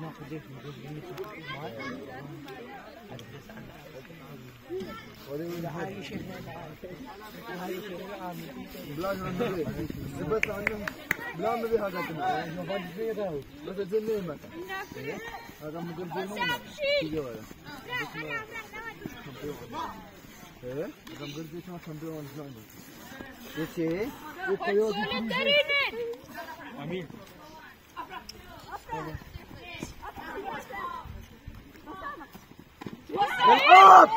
not predicting because you need to buy بس عندهم بلا ما بها هذا ما فاضي فيه راهو بس زين ما هذا ممكن في نوم في ولا ايه هذا ممكن في نوم كان بيون زين ايش ايه الطيور امين Up!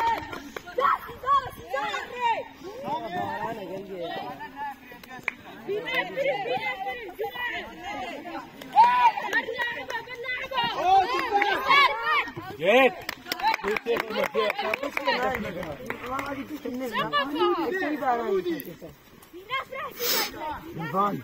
Yes. Ivan.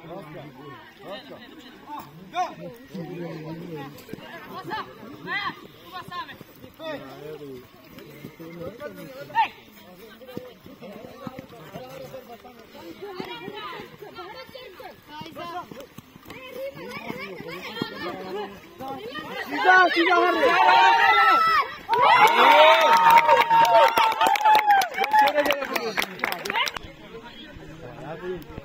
सीधा सीधा हर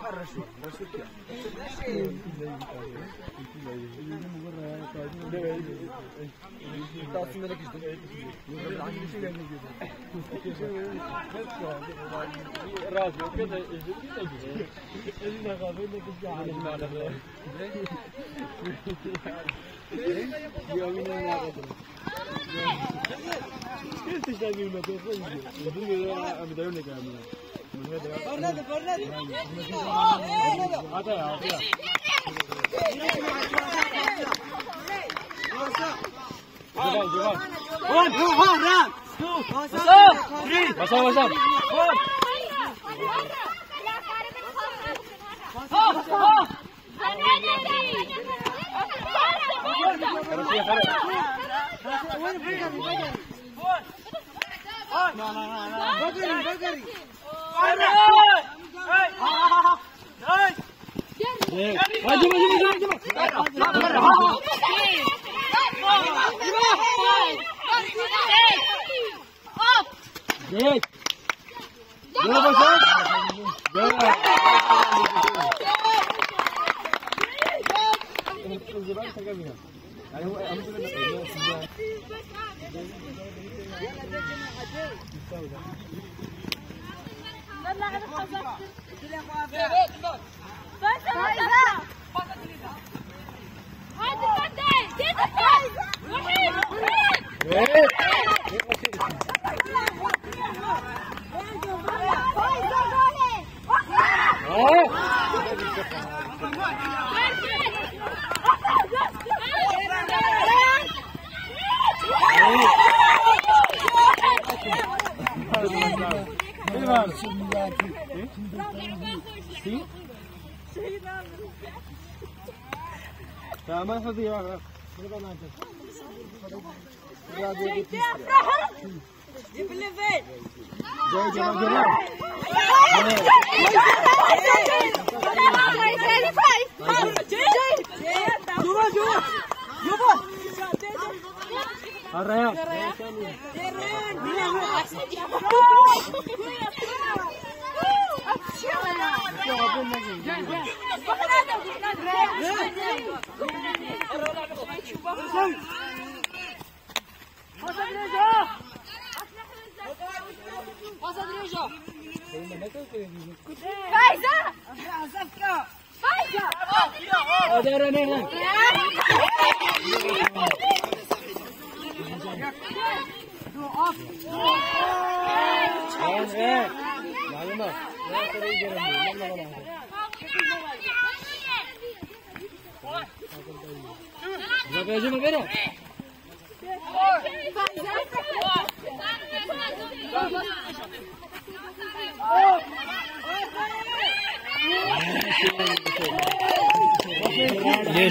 Хорошо, Хорошо, на İddiasında ne kızdın? Hangi şeyden ne kızdın? Razı yok ya da ezildi ne güzel. Eline kalıyor ne güzel. Eline kalıyor. Yavrum ne yapalım? Este está aquí una cosa y yo creo que era a mitad de una cámara. Fernando, Fernando. Ata ya, ata ya. One, two, one, run. Two, Masam, three, Masam, Masam. Four. No, no, no, no. Bagari, bagari. Maju, maju, maju, maju. Dead. Dead. Dead. يلا غير الخزر Sim? Tamam hadi ya. Buradan artık. जय जवान जवान Ireland.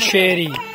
Cherry.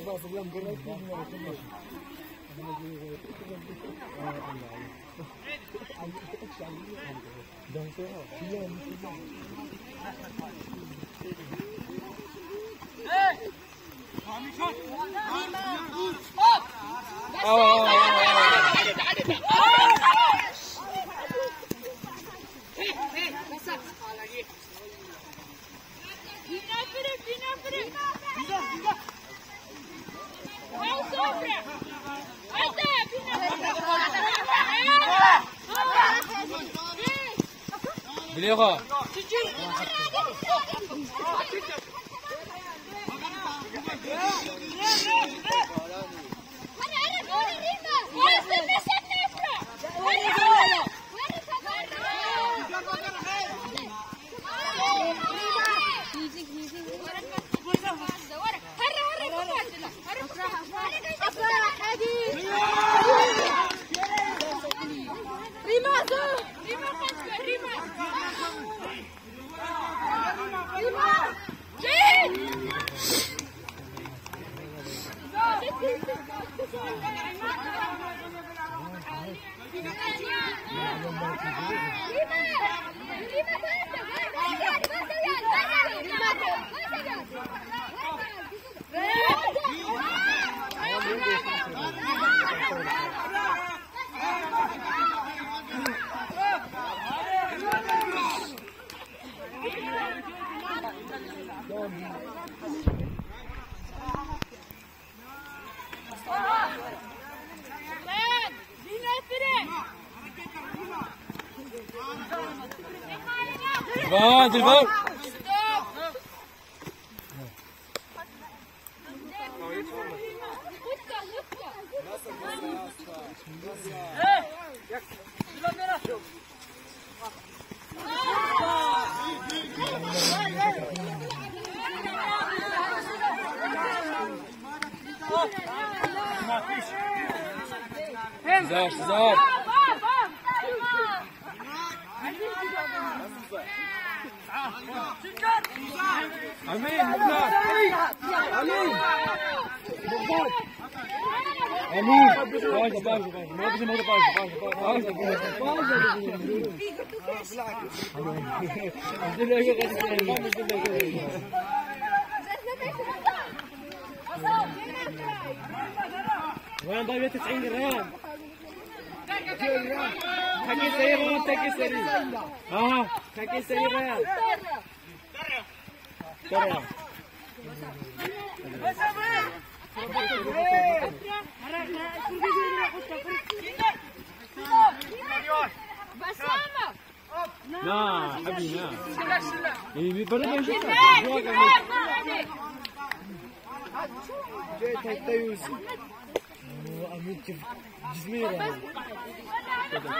sebab sebelum kena itu semua macam ni. Cari dia. Dan tu. Dia ni tu. Hey! Kami shot! Oh! Oh! Oh! 你们 Ivan. Zaš, zaš. Amin, Muhammad. Amin. Amin. Pausa, pausa, pausa. Não precisa mudar pausa, pausa, pausa. Pausa, وين ضايع 90 جرام تاكي سريع وين تاكي سريع اه تاكي سريع Na, abi na. İyi bir para ben şaka. Cey tahta yüz. Amir kim? Cizmeye ya. Burada.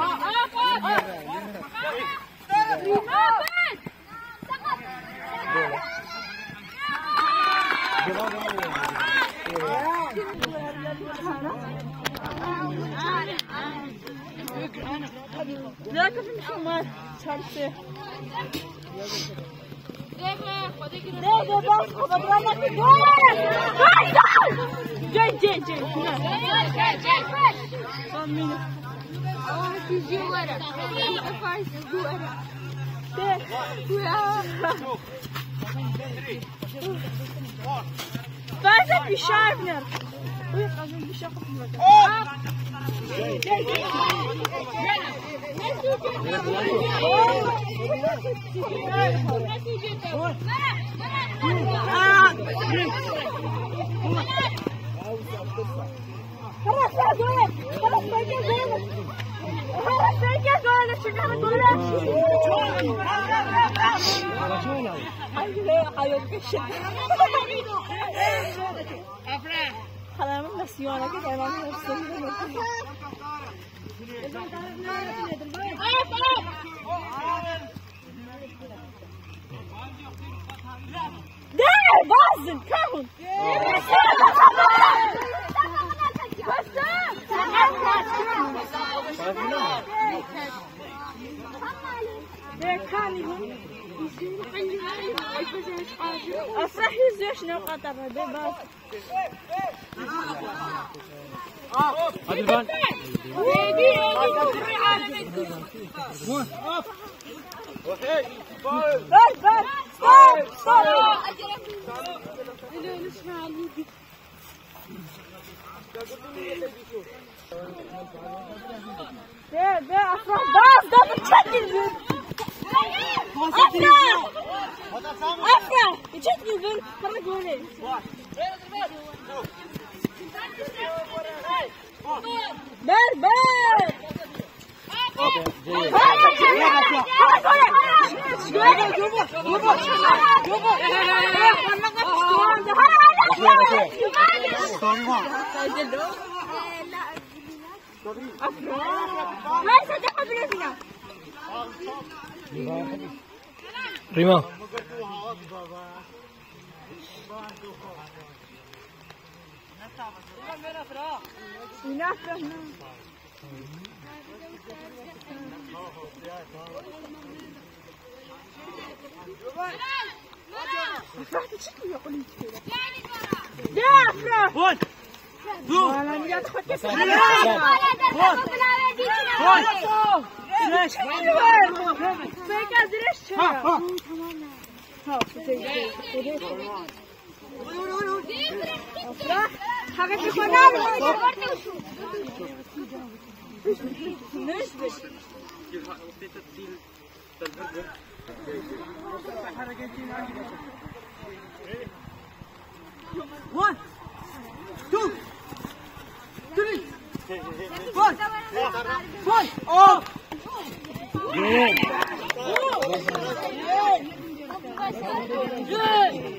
Oh, oh, oh, oh. لا كيف محمد شرطي ده ده بس خبط رمك جاي جاي جاي فازت بشارنر ويقظن بشقف خلاص يا زول خلاص Faz Fazem bichar, mulher! Ui, fazem bichar com Para fazer! Para fazer! نسيونا كده ما نفسي ده بازن كهون أفرح يزوش نقطة بباب هذا البال ويدي ويدي تروي عالمك وحيد بال بال بال بال أجرك De, de Afra, bas, da bıçak girdin. Afra! Afra, bıçak girdin, para göre. Ber, ber! Sorry, mom. Primo. Afra! Afra! Dur. One, two. Yürü. Gol. Gol. Oh. Yürü. Yürü.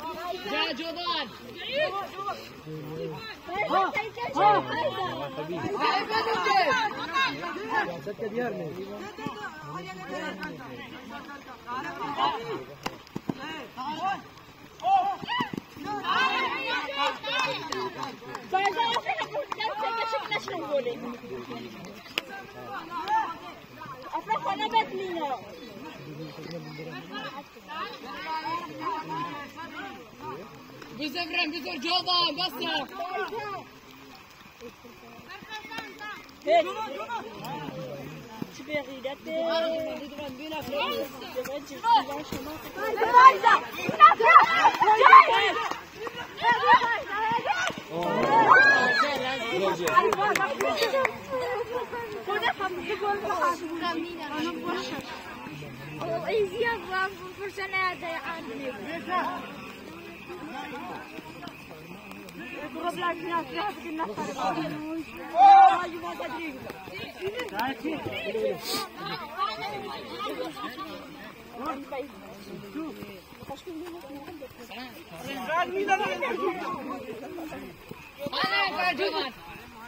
Jai Jovan. Après, on a battu, non Bize vrem, bize jovan, basta. Hey. Tiberi, dat is. خدا خدا گل بخواد وإيزيان برافو فرشان هذا عندي اضرب لك ناس لحظة الناس ما تدري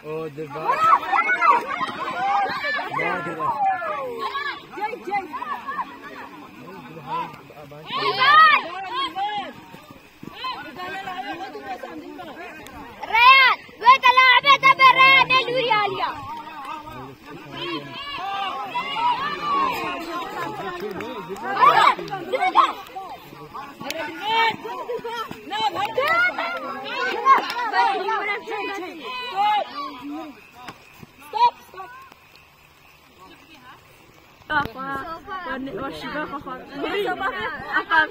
Oh, the bad. ريان بيت اللعبة تبي ريان اللي عليا Go! طاقة والشباب خاطري أقام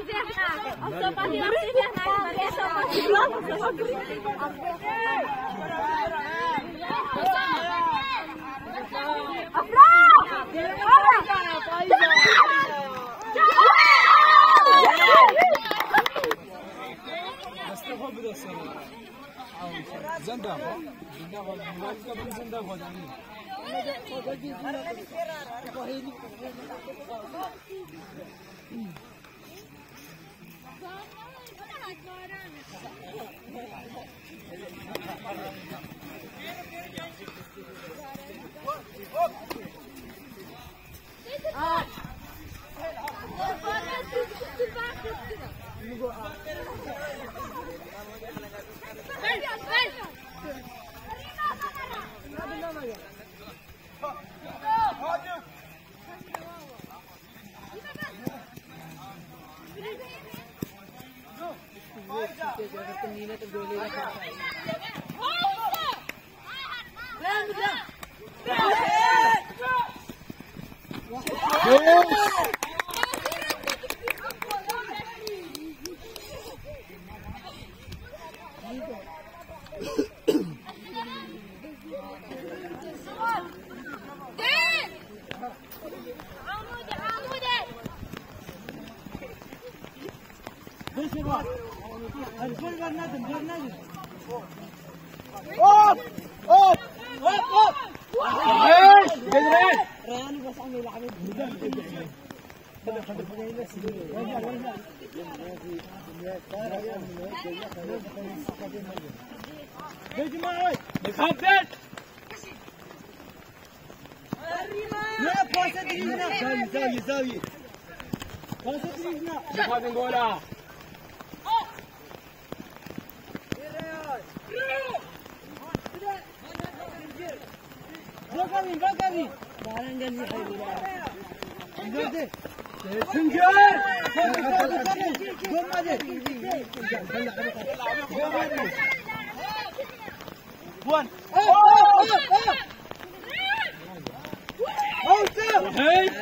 زندان زندان زندان Ah! Go! Go, go, go, go, go. buồn Hey! Hey!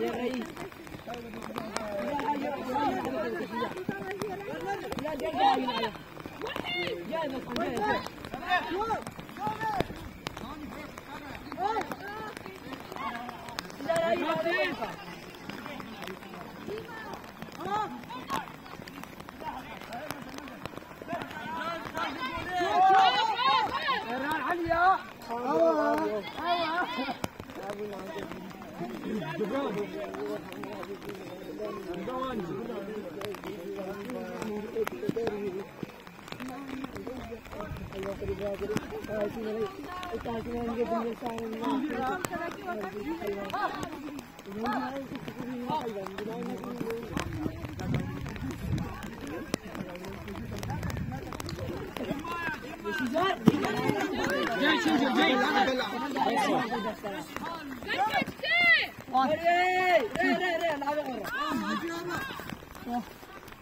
يا ريس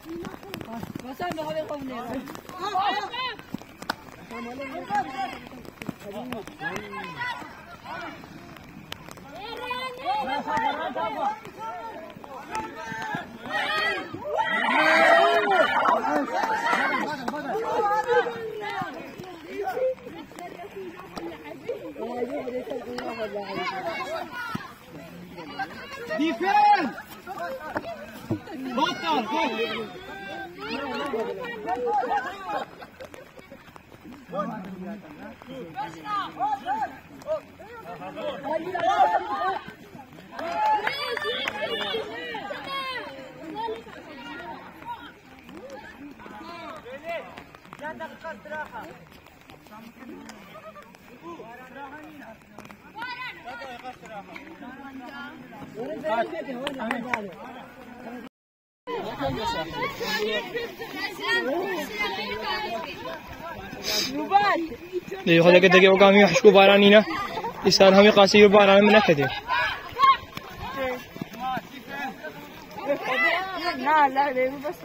我上面还没轰呢。Defense! 넣었다. Я так как страха. Варан, варан. خدا که دیگه اوگامی حشک و بارانی نه ایسان همه قاسی و باران من نکده نه لا بس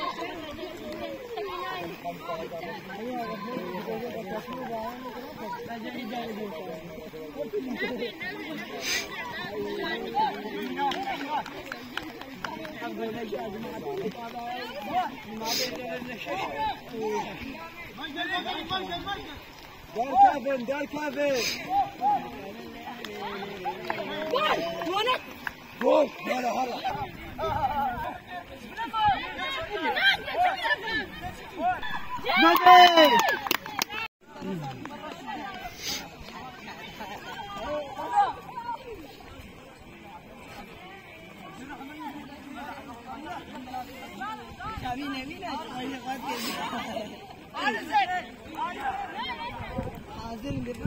Dar Kevin, dar Kevin! Gol! Hala hala! Hadi. Hazırım dedi.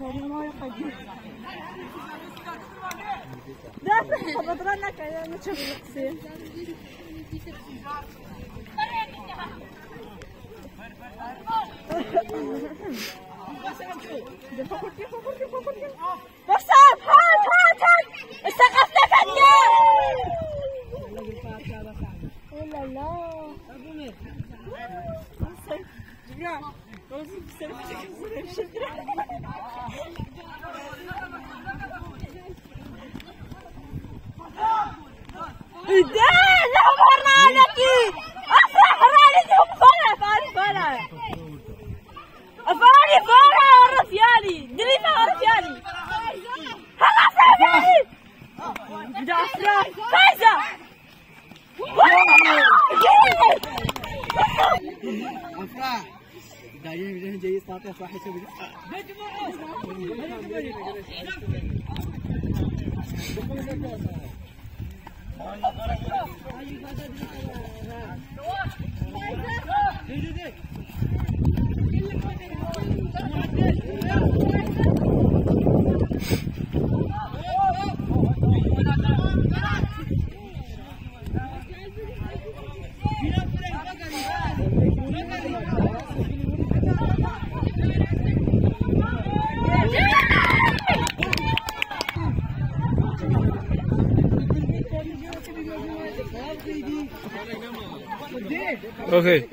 I'm more if do. دانا برانكي اصح راني فلا فلا فلا فلا فلا رفيالي دلي ما رفيالي هلا صاحبي دافرا فايزه افراح دايم جاي ساطع صاحي شوف بجمع Come on, come on. Okay.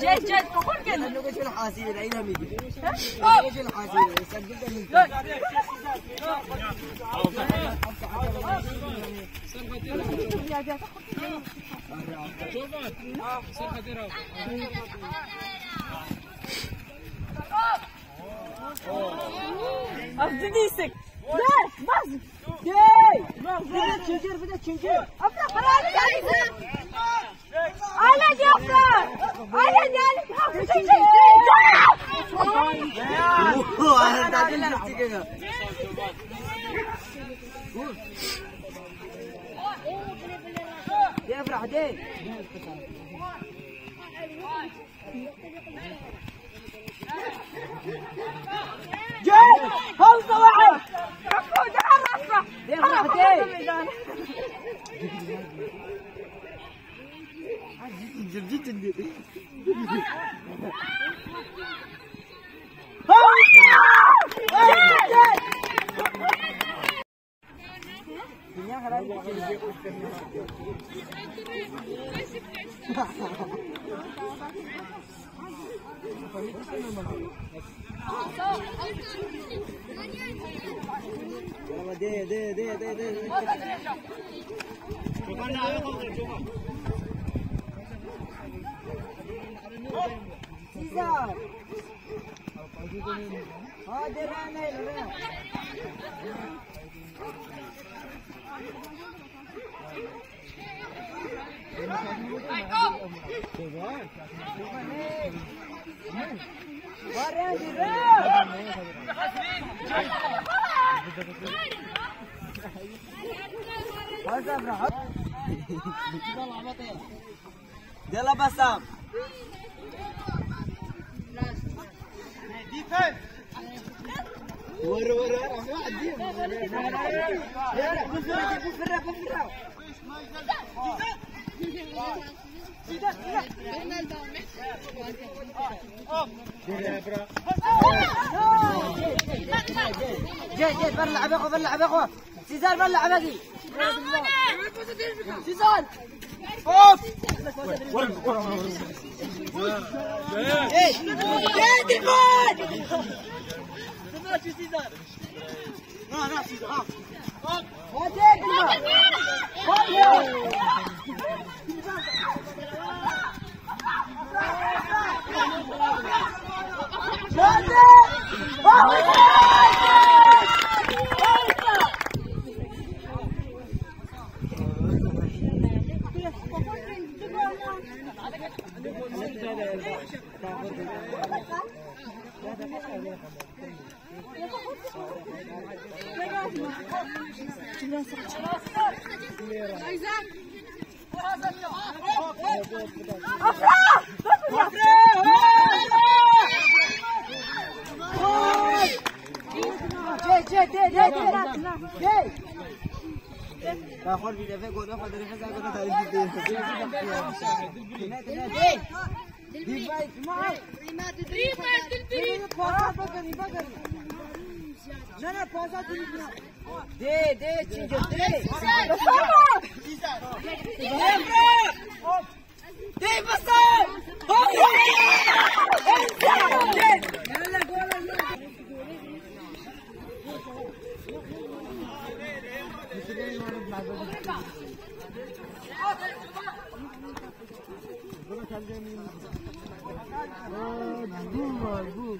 جد جد كفر كده Affediysen. Ver, bas. Gel. Bir de çeker, bir de çeker. Abla, karar ver. Aynen yapma. Aynen yani. جيد هوزة واحد दे दे दे दे दे दुकान आवे तो दुकान सीजर हां दे रहा नहीं ले रहा Dela Bassam. Defense! ورا ورا. يلا بفرة بفرة بفرة جاي جاي بلعب اخو بلعب اخو سيزار بلعب أخي سيزار اوف إيه znači Zidar? Na, na Zidar, ha. Hadi Zidar! Hadi! Hadi! Hadi! Thank you. آخر بی دفعه گناه خود رفع زن کنه تاریخ دیده دیده دیده دیده دیده Não, não, pausa a dúvida. Dê, dê, Tinga, dê. Por favor. Lembra. Dê, você. Oh, Dê. Oh, good, good.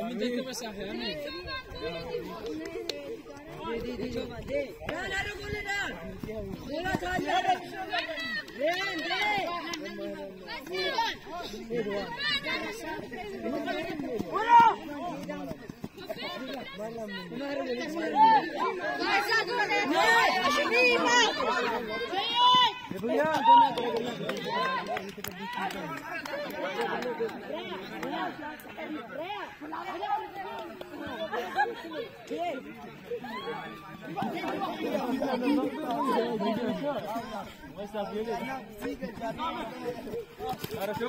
Ümit ettim mesela. Ümit. বলো Ara şu. Şu.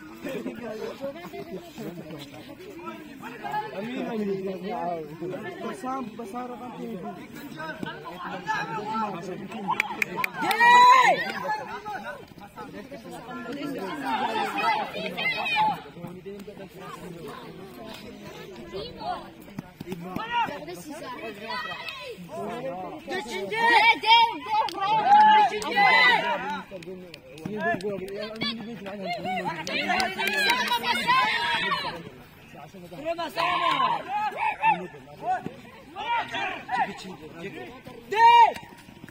امين Thank you. Üçüncü. Üçüncü. Dört.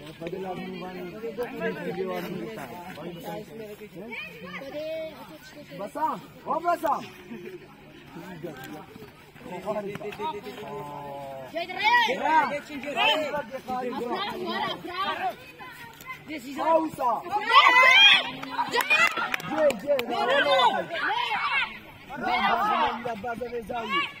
Pwede lang mo ba nagsigiwan mo kita? Basa! O basa! Pausa! Jay, Jay, Jay, Jay, Jay, Jay, Jay,